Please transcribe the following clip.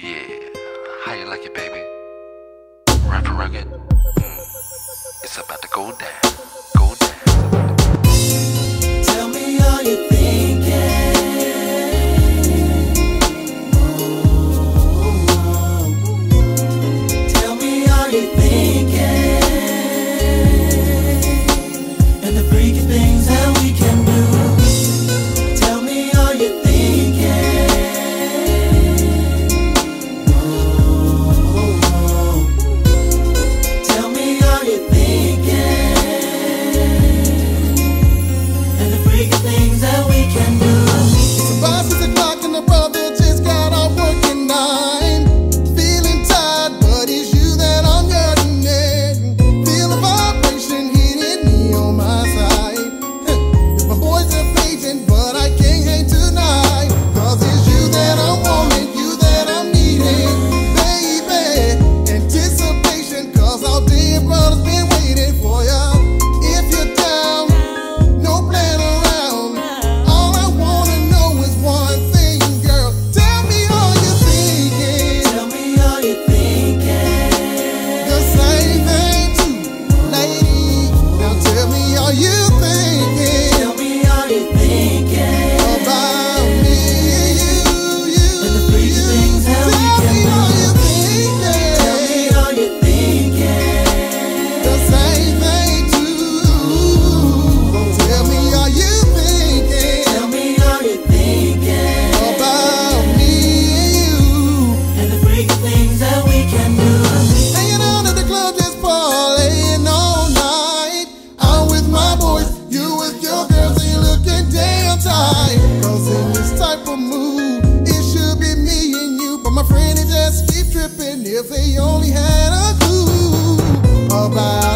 Yeah, how you like it, baby? Rapper rugged? Mm. It's about to go down. things that we can do. Cause in this type of mood, it should be me and you. But my friend, it just keep tripping if they only had a clue about.